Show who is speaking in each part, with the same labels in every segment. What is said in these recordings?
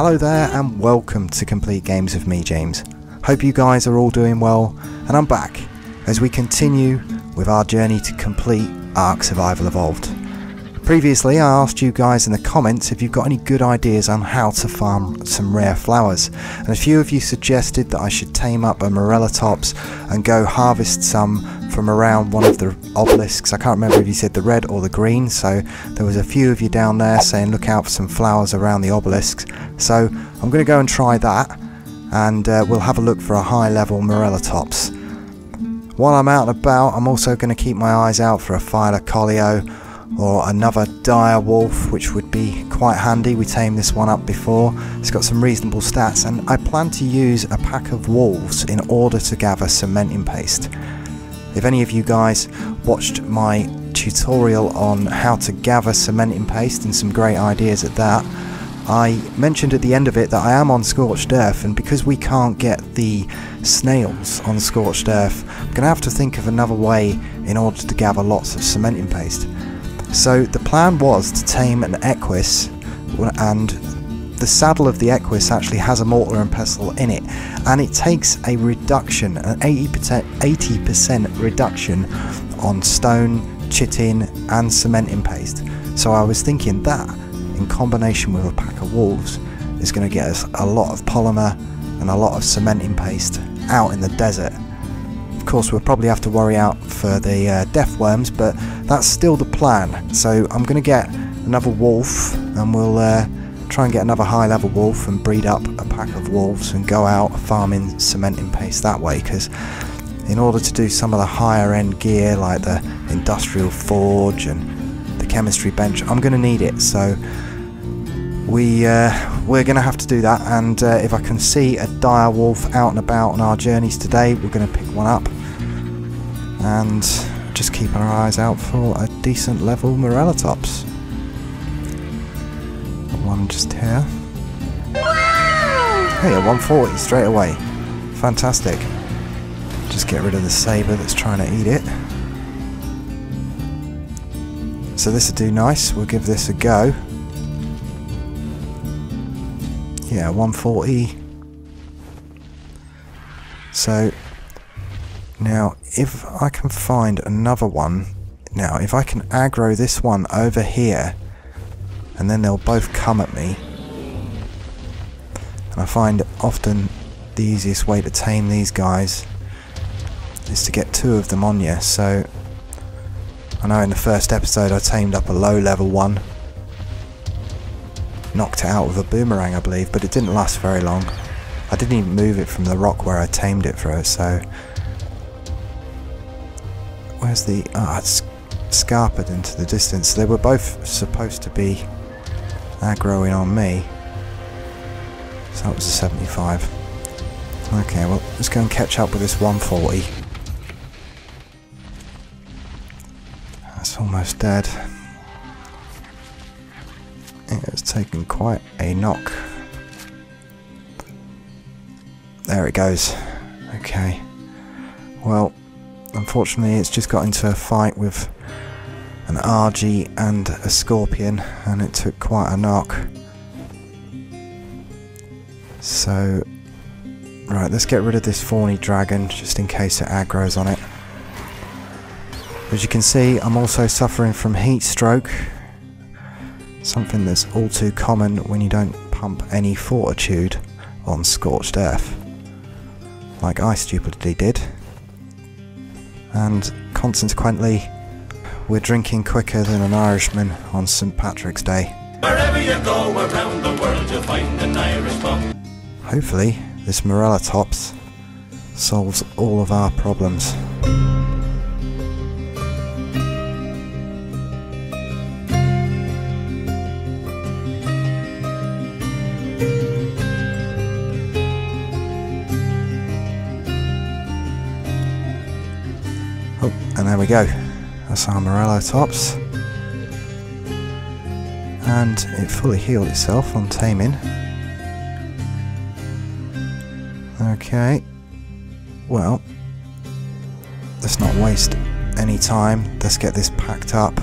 Speaker 1: Hello there and welcome to Complete Games with me, James. Hope you guys are all doing well, and I'm back as we continue with our journey to complete Ark Survival Evolved. Previously, I asked you guys in the comments if you've got any good ideas on how to farm some rare flowers, and a few of you suggested that I should tame up a Morellatops and go harvest some from around one of the obelisks. I can't remember if you said the red or the green, so there was a few of you down there saying look out for some flowers around the obelisks. So I'm going to go and try that, and uh, we'll have a look for a high level Morellatops. While I'm out and about, I'm also going to keep my eyes out for a Thylacoleo or another dire wolf which would be quite handy. We tamed this one up before. It's got some reasonable stats and I plan to use a pack of wolves in order to gather cementing paste. If any of you guys watched my tutorial on how to gather cementing paste and some great ideas at that I mentioned at the end of it that I am on Scorched Earth and because we can't get the snails on Scorched Earth I'm going to have to think of another way in order to gather lots of cementing paste so the plan was to tame an Equus and the saddle of the Equus actually has a mortar and pestle in it and it takes a reduction, an 80%, 80% reduction on stone, chitin and cementing paste. So I was thinking that in combination with a pack of wolves is going to get us a lot of polymer and a lot of cementing paste out in the desert course we'll probably have to worry out for the uh, death worms but that's still the plan. So I'm gonna get another wolf and we'll uh, try and get another high level wolf and breed up a pack of wolves and go out farming cementing paste that way because in order to do some of the higher end gear like the industrial forge and the chemistry bench I'm gonna need it. So we uh, we're going to have to do that and uh, if I can see a dire wolf out and about on our journeys today we're going to pick one up and just keeping our eyes out for a decent level Morellatops. One just here. Hey, a 140 straight away. Fantastic. Just get rid of the sabre that's trying to eat it. So this will do nice. We'll give this a go. Yeah, 140. So now, if I can find another one, now if I can aggro this one over here, and then they'll both come at me, and I find often the easiest way to tame these guys is to get two of them on you, so I know in the first episode I tamed up a low level one, knocked it out with a boomerang I believe, but it didn't last very long. I didn't even move it from the rock where I tamed it for it, so Where's the... Ah, oh, scarpered into the distance. They were both supposed to be aggroing on me. So that was a 75. Okay, well, let's go and catch up with this 140. That's almost dead. It's taken quite a knock. There it goes. Okay. Well, Unfortunately, it's just got into a fight with an Argy and a Scorpion, and it took quite a knock. So, right, let's get rid of this Thorny Dragon, just in case it aggroes on it. As you can see, I'm also suffering from heat stroke, something that's all too common when you don't pump any fortitude on Scorched Earth, like I stupidly did and consequently we're drinking quicker than an Irishman on St Patrick's Day. Wherever you go around the world you'll find an Irish pub. Hopefully this Morellatops solves all of our problems. There we go. That's our Morellatops. And it fully healed itself on taming. Okay. Well, let's not waste any time. Let's get this packed up.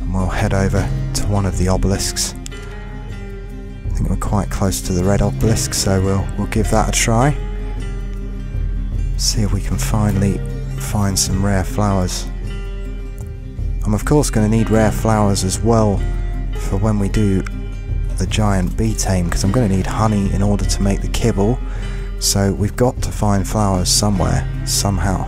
Speaker 1: And we'll head over to one of the obelisks. I think we're quite close to the red obelisk, so we'll we'll give that a try. See if we can finally find some rare flowers. I'm of course going to need rare flowers as well for when we do the giant bee tame because I'm going to need honey in order to make the kibble. So we've got to find flowers somewhere somehow.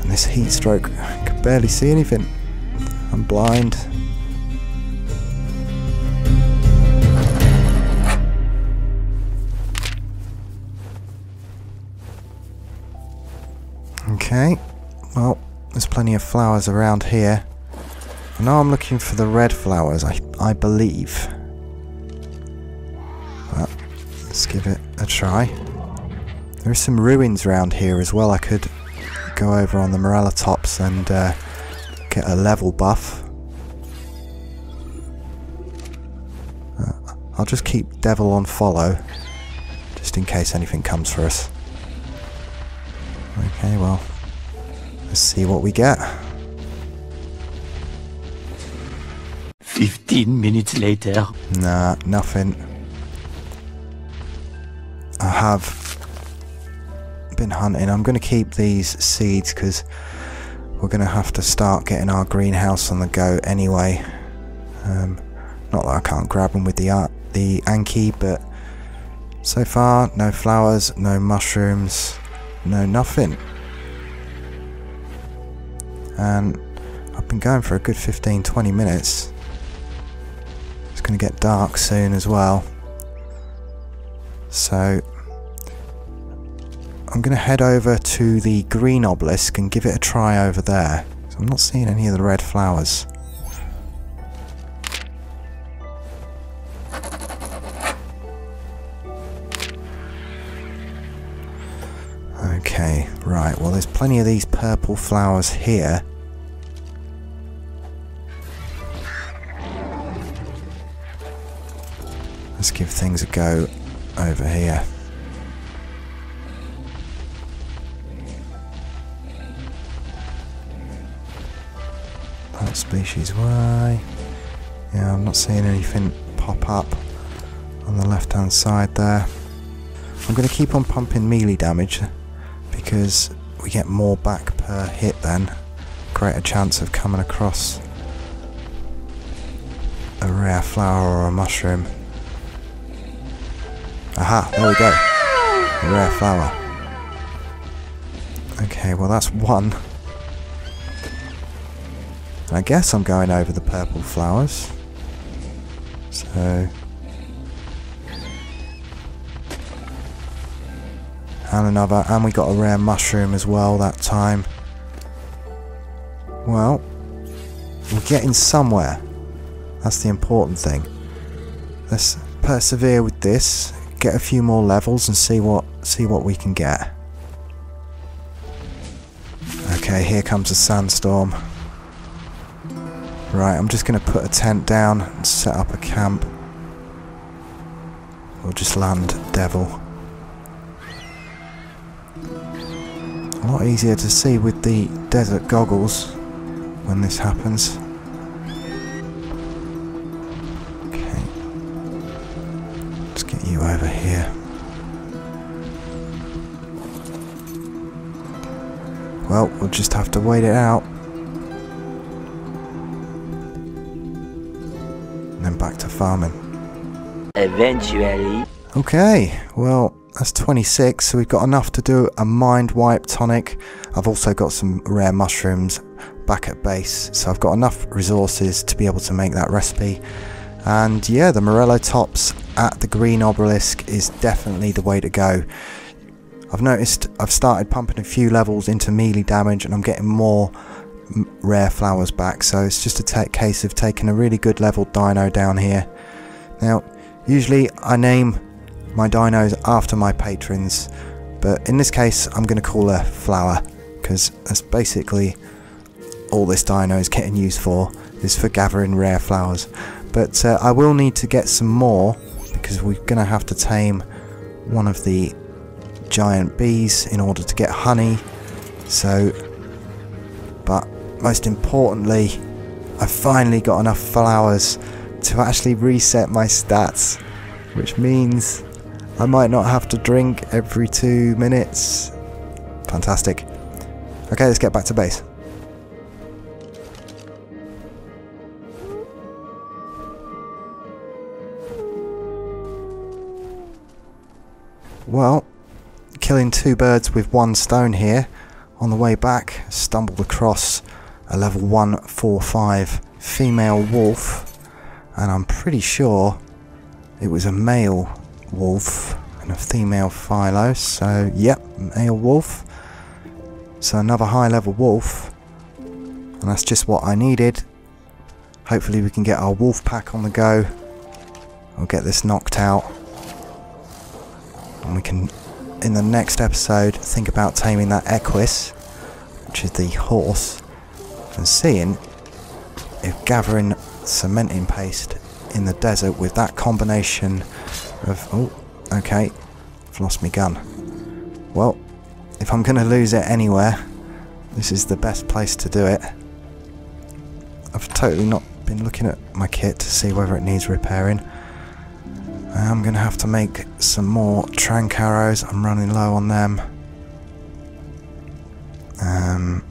Speaker 1: And this heat stroke I can barely see anything. I'm blind okay well there's plenty of flowers around here I know I'm looking for the red flowers, I, I believe. Let's give it a try. There are some ruins around here as well. I could go over on the Morellatops and uh, get a level buff. Uh, I'll just keep Devil on follow, just in case anything comes for us. Okay, well, let's see what we get.
Speaker 2: 15 minutes later.
Speaker 1: Nah, nothing. I have been hunting. I'm going to keep these seeds because we're going to have to start getting our greenhouse on the go anyway. Um, not that I can't grab them with the art, the Anki, but so far no flowers, no mushrooms, no nothing. And I've been going for a good 15-20 minutes It's going to get dark soon as well. So I'm going to head over to the green obelisk and give it a try over there. So I'm not seeing any of the red flowers. Okay, right, well there's plenty of these purple flowers here. Let's give things a go over here. Plant species Y. Yeah, I'm not seeing anything pop up on the left hand side there. I'm going to keep on pumping melee damage because we get more back per hit then. Greater chance of coming across a rare flower or a mushroom. Aha, there we go. A rare flower. Okay, well that's one. I guess I'm going over the purple flowers. So... And another, and we got a rare mushroom as well that time. Well, we're getting somewhere. That's the important thing. Let's persevere with this get a few more levels and see what see what we can get. Okay, here comes a sandstorm. Right, I'm just going to put a tent down and set up a camp. We'll just land Devil. A lot easier to see with the desert goggles when this happens. Well, just have to wait it out. And then back to farming.
Speaker 2: Eventually.
Speaker 1: Okay, well, that's 26, so we've got enough to do a mind wipe tonic. I've also got some rare mushrooms back at base, so I've got enough resources to be able to make that recipe. And yeah, the Morellatops at the green obelisk is definitely the way to go. I've noticed I've started pumping a few levels into melee damage and I'm getting more rare flowers back so it's just a case of taking a really good level dino down here. Now usually I name my dinos after my patrons but in this case I'm going to call her Flower because that's basically all this dino is getting used for is for gathering rare flowers. But uh, I will need to get some more because we're going to have to tame one of the giant bees in order to get honey. So, but most importantly, I finally got enough flowers to actually reset my stats, which means I might not have to drink every two minutes. Fantastic. Okay, let's get back to base. Well, killing two birds with one stone here. On the way back, stumbled across a level 145 female wolf, and I'm pretty sure it was a male wolf and a female philo. So, yep, male wolf. So another high level wolf, and that's just what I needed. Hopefully we can get our wolf pack on the go. I'll get this knocked out and we can in the next episode think about taming that equus which is the horse and seeing if gathering cementing paste in the desert with that combination of oh okay I've lost my gun. Well if I'm gonna lose it anywhere this is the best place to do it. I've totally not been looking at my kit to see whether it needs repairing I'm going to have to make some more trank arrows. I'm running low on them. Um,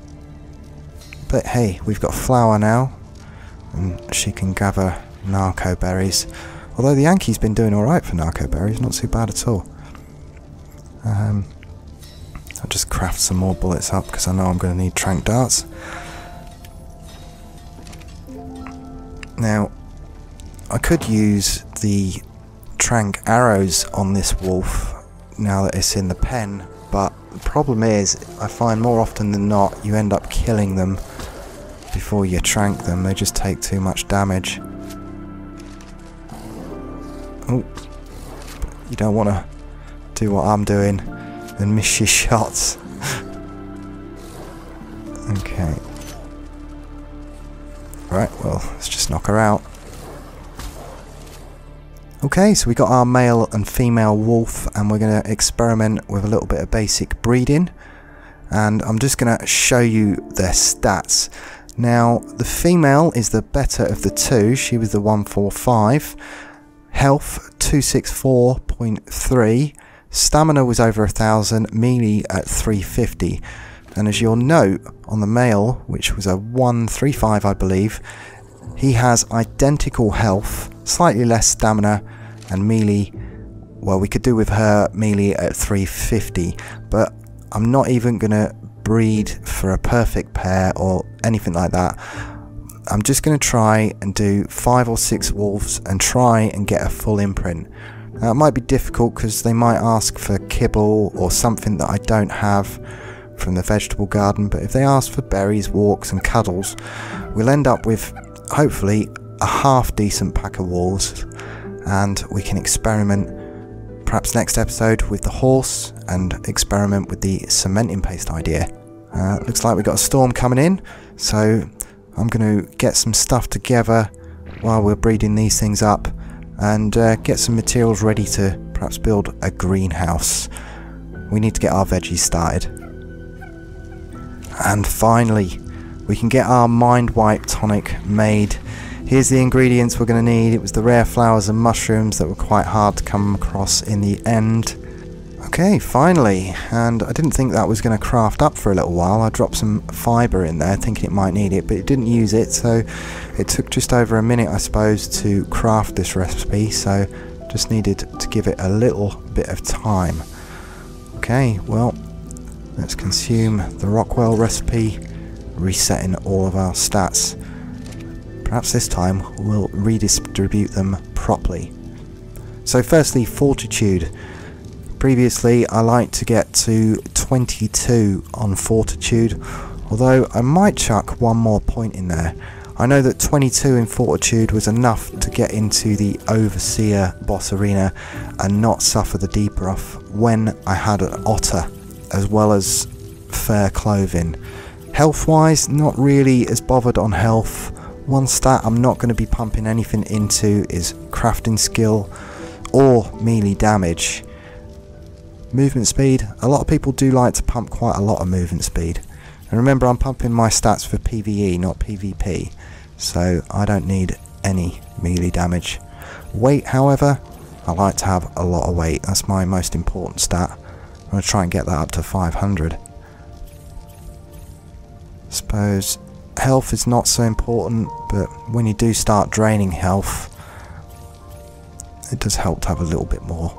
Speaker 1: but hey, we've got Flower now. And she can gather narco berries. Although the Yankee's been doing alright for narco berries, not too bad at all. Um, I'll just craft some more bullets up because I know I'm going to need trank darts. Now, I could use the trank arrows on this wolf now that it's in the pen, but the problem is, I find more often than not, you end up killing them before you trank them. They just take too much damage. Oh, you don't want to do what I'm doing and miss your shots. okay. Right, well, let's just knock her out. Okay, so we got our male and female wolf and we're going to experiment with a little bit of basic breeding and I'm just going to show you their stats. Now, the female is the better of the two. She was the 145. Health 264.3. Stamina was over a thousand. Melee at 350. And as you'll note on the male, which was a 135 I believe, he has identical health slightly less stamina and melee well we could do with her melee at 350 but I'm not even gonna breed for a perfect pair or anything like that. I'm just gonna try and do five or six wolves and try and get a full imprint. Now it might be difficult because they might ask for kibble or something that I don't have from the vegetable garden but if they ask for berries walks and cuddles we'll end up with hopefully a half decent pack of wolves and we can experiment perhaps next episode with the horse and experiment with the cementing paste idea. Uh, looks like we've got a storm coming in so I'm going to get some stuff together while we're breeding these things up and uh, get some materials ready to perhaps build a greenhouse. We need to get our veggies started. And finally, we can get our mind wipe tonic made Here's the ingredients we're going to need. It was the rare flowers and mushrooms that were quite hard to come across in the end. Okay, finally, and I didn't think that was going to craft up for a little while. I dropped some fibre in there thinking it might need it, but it didn't use it, so it took just over a minute, I suppose, to craft this recipe, so just needed to give it a little bit of time. Okay, well, let's consume the Rockwell recipe, resetting all of our stats. Perhaps this time we'll redistribute them properly. So firstly, Fortitude. Previously I like to get to 22 on Fortitude, although I might chuck one more point in there. I know that 22 in Fortitude was enough to get into the Overseer boss arena and not suffer the debuff when I had an Otter, as well as fair clothing. Health wise, not really as bothered on health, one stat I'm not going to be pumping anything into is crafting skill or melee damage. Movement speed, a lot of people do like to pump quite a lot of movement speed. And remember I'm pumping my stats for PvE not PvP, so I don't need any melee damage. Weight, however, I like to have a lot of weight. That's my most important stat. I'm going to try and get that up to 500. Suppose health is not so important, but when you do start draining health, it does help to have a little bit more.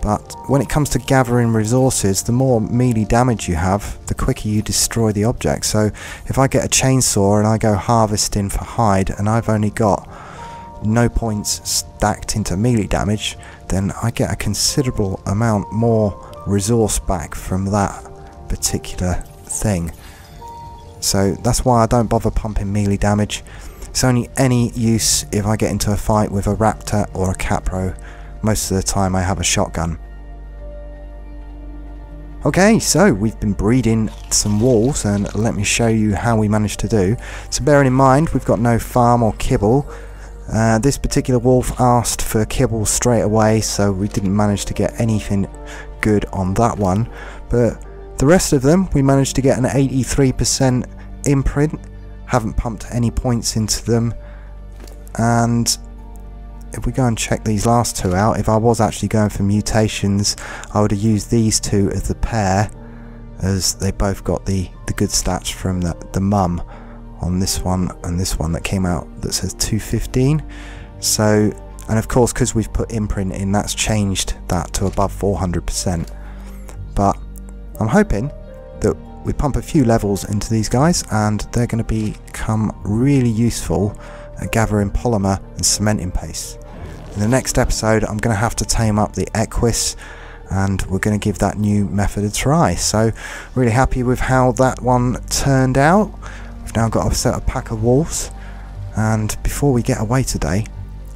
Speaker 1: But when it comes to gathering resources, the more melee damage you have, the quicker you destroy the object. So if I get a chainsaw and I go harvesting for hide and I've only got no points stacked into melee damage, then I get a considerable amount more resource back from that particular thing. So that's why I don't bother pumping melee damage. It's only any use if I get into a fight with a raptor or a capro most of the time I have a shotgun. Okay, so we've been breeding some wolves and let me show you how we managed to do. So bearing in mind we've got no farm or kibble, uh, this particular wolf asked for kibble straight away so we didn't manage to get anything good on that one. But the rest of them we managed to get an 83% imprint, haven't pumped any points into them and if we go and check these last two out, if I was actually going for mutations, I would have used these two as the pair, as they both got the, the good stats from the, the mum on this one and this one that came out that says 215. So, and of course, because we've put imprint in, that's changed that to above 400%. I'm hoping that we pump a few levels into these guys and they're going to become really useful at gathering polymer and cementing paste. In the next episode I'm going to have to tame up the Equus and we're going to give that new method a try. So really happy with how that one turned out. We've now got a set of pack of wolves and before we get away today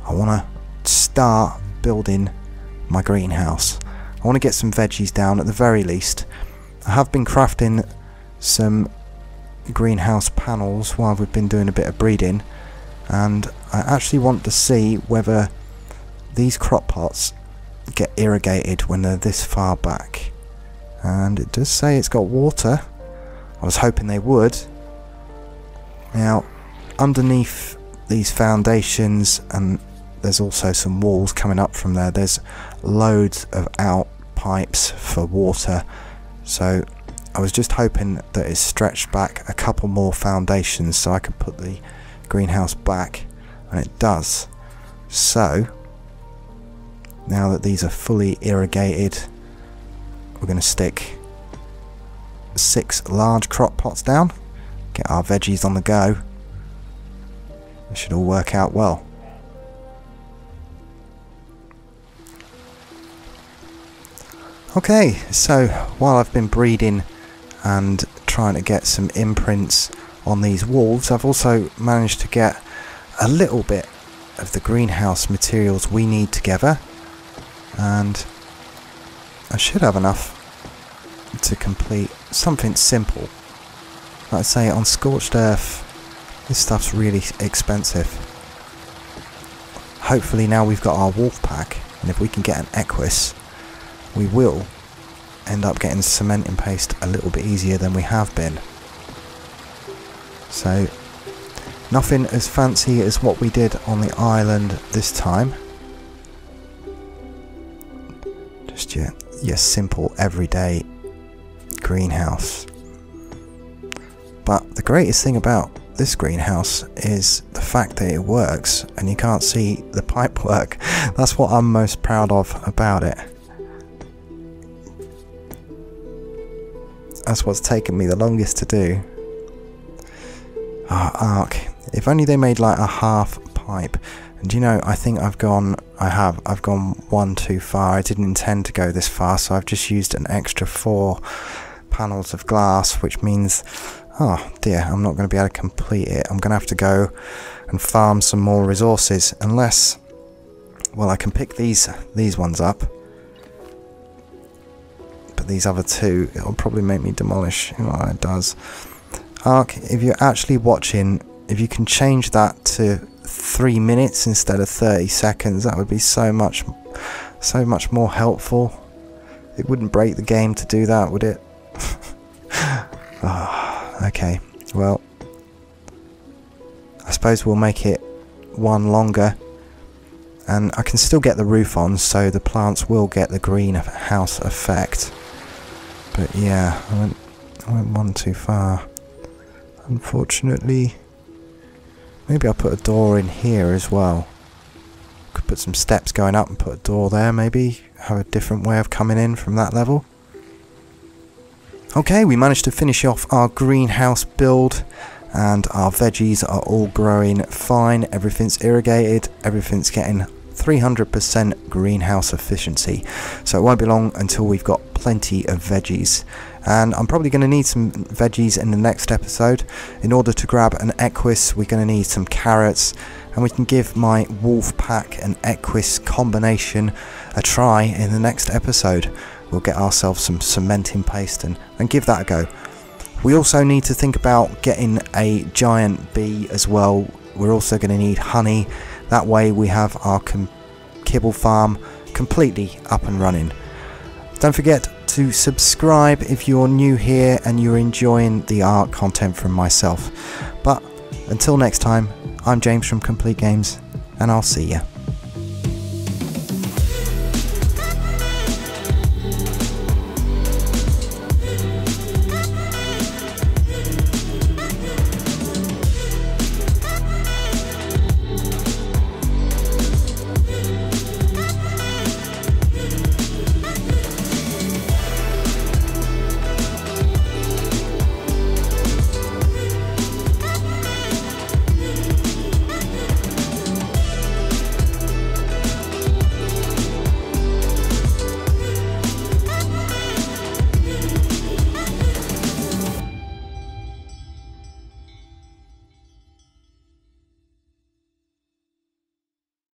Speaker 1: I want to start building my greenhouse. I want to get some veggies down at the very least. I have been crafting some greenhouse panels while we've been doing a bit of breeding and I actually want to see whether these crop pots get irrigated when they're this far back. And it does say it's got water. I was hoping they would. Now underneath these foundations and there's also some walls coming up from there there's loads of out pipes for water so I was just hoping that it stretched back a couple more foundations so I could put the greenhouse back and it does so now that these are fully irrigated, we're going to stick six large crop pots down, get our veggies on the go. It should all work out well. Okay, so while I've been breeding and trying to get some imprints on these wolves, I've also managed to get a little bit of the greenhouse materials we need together and I should have enough to complete something simple. Like I say, on Scorched Earth, this stuff's really expensive. Hopefully now we've got our wolf pack, and if we can get an Equus, we will end up getting cement cementing paste a little bit easier than we have been. So, nothing as fancy as what we did on the island this time. just your, your simple everyday greenhouse. But the greatest thing about this greenhouse is the fact that it works and you can't see the pipe work. That's what I'm most proud of about it. That's what's taken me the longest to do. Ah, oh, Ark. If only they made like a half pipe and you know, I think I've gone, I have, I've gone one too far. I didn't intend to go this far, so I've just used an extra four panels of glass, which means, oh dear, I'm not going to be able to complete it. I'm going to have to go and farm some more resources, unless, well, I can pick these, these ones up. These other two, it'll probably make me demolish. Well, it does. Ark, if you're actually watching, if you can change that to three minutes instead of 30 seconds that would be so much so much more helpful it wouldn't break the game to do that would it oh, okay well I suppose we'll make it one longer and I can still get the roof on so the plants will get the greenhouse effect but yeah I went, I went one too far. Unfortunately maybe I'll put a door in here as well. Could put some steps going up and put a door there maybe. Have a different way of coming in from that level. Okay we managed to finish off our greenhouse build and our veggies are all growing fine. Everything's irrigated. Everything's getting 300% greenhouse efficiency. So it won't be long until we've got plenty of veggies. And I'm probably going to need some veggies in the next episode. In order to grab an equus we're going to need some carrots. And we can give my wolf pack and equus combination a try in the next episode. We'll get ourselves some cementing paste and, and give that a go. We also need to think about getting a giant bee as well. We're also going to need honey that way we have our kibble farm completely up and running. Don't forget to subscribe if you're new here and you're enjoying the Ark content from myself. But until next time, I'm James from Complete Games and I'll see you.